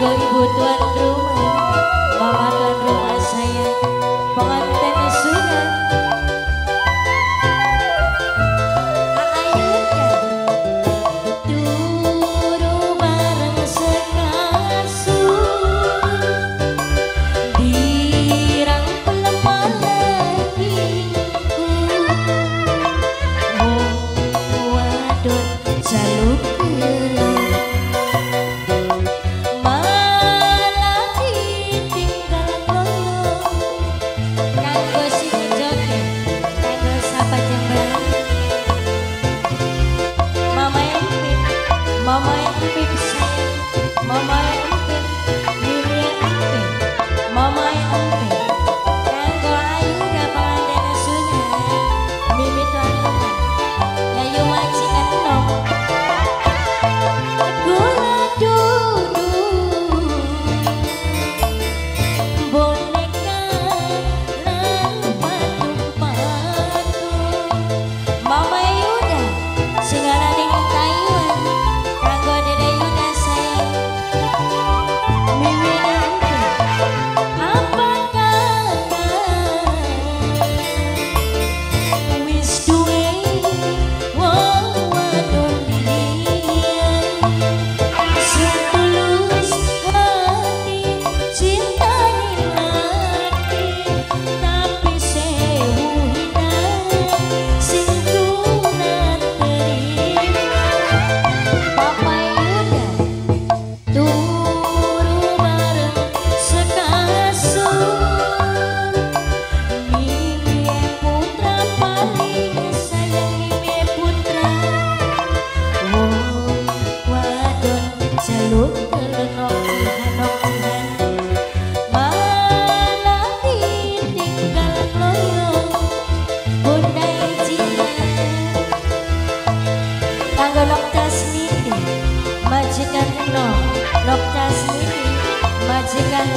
Go ibu tuan rumah. Majikan enom majikan